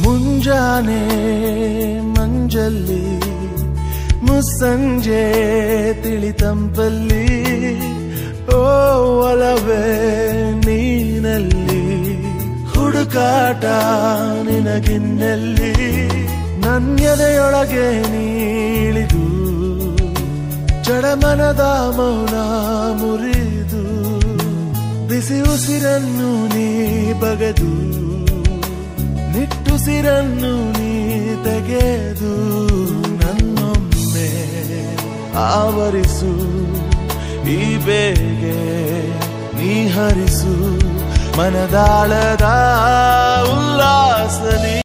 ಮುಂಜಾನೆ ಮಂಜಲ್ಲಿ ಮುಸ್ಸಂಜೆ ತಿಳಿತಂಪಲ್ಲಿ, ಓ ಒಲವೇ ನೀನಲ್ಲಿ, ಹುಡುಕಾಟ ನಿನಗಿನ್ನಲ್ಲಿ, ನನ್ಯದೆಯೊಳಗೆ ನೀಳಿದು ಜಡಮನದ ಮೌನ ಮುರಿದು, ಬಿಸಿ ಉಸಿರನ್ನು ನೀ ಬಗೆದು ನಿಟ್ಟುಸಿರನ್ನು ನೀ ತೆಗೆದು ನನ್ನೊಮ್ಮೆ ಆವರಿಸು. ಈ ಬೇಗೆ ನೀ ಹರಿಸು. ಮನದಾಳದ